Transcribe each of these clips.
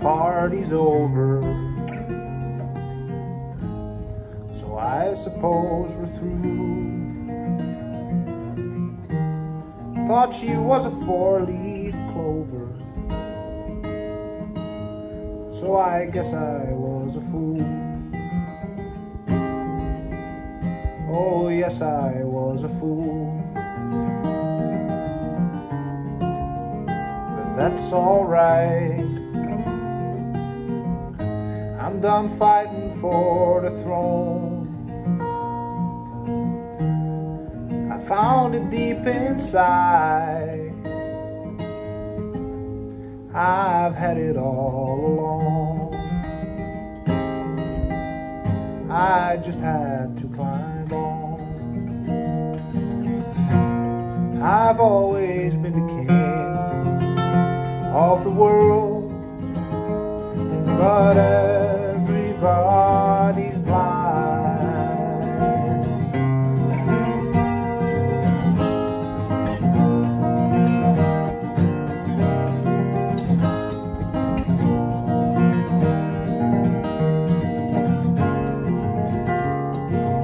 party's over. So I suppose we're through. Thought she was a four-leaf clover. So I guess I was a fool. Oh, yes, I was a fool. But that's alright. I'm done fighting for the throne. I found it deep inside. I've had it all along. I just had to climb on. I've always been the king of the world, but everybody's blind.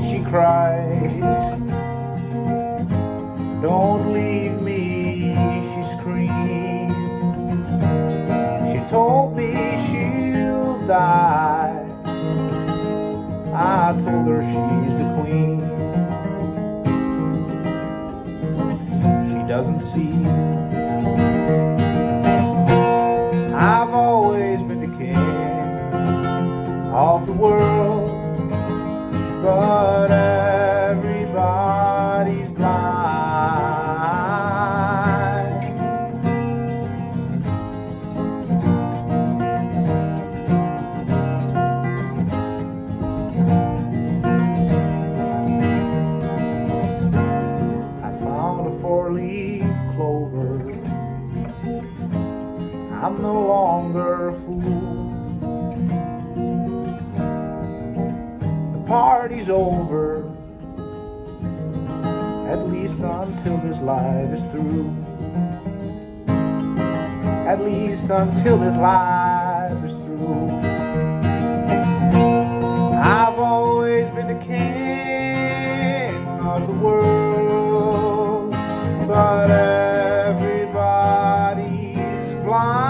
She cried, Don't leave me, she screamed. She told me she'll die. Queen. She doesn't see. on a four-leaf clover. I'm no longer a fool. The party's over At least until this life is through. At least until this life is through. I've always been the king of the world but everybody's blind.